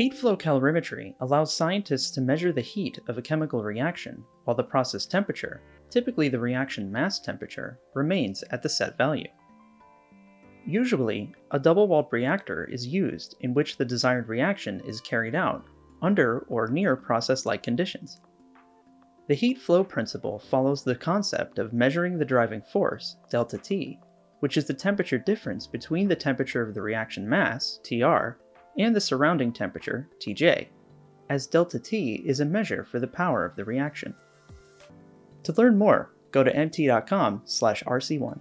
Heat flow calorimetry allows scientists to measure the heat of a chemical reaction while the process temperature, typically the reaction mass temperature, remains at the set value. Usually, a double-walled reactor is used in which the desired reaction is carried out under or near process-like conditions. The heat flow principle follows the concept of measuring the driving force, delta T, which is the temperature difference between the temperature of the reaction mass, Tr, and the surrounding temperature, Tj, as delta T is a measure for the power of the reaction. To learn more, go to mt.com/rc1.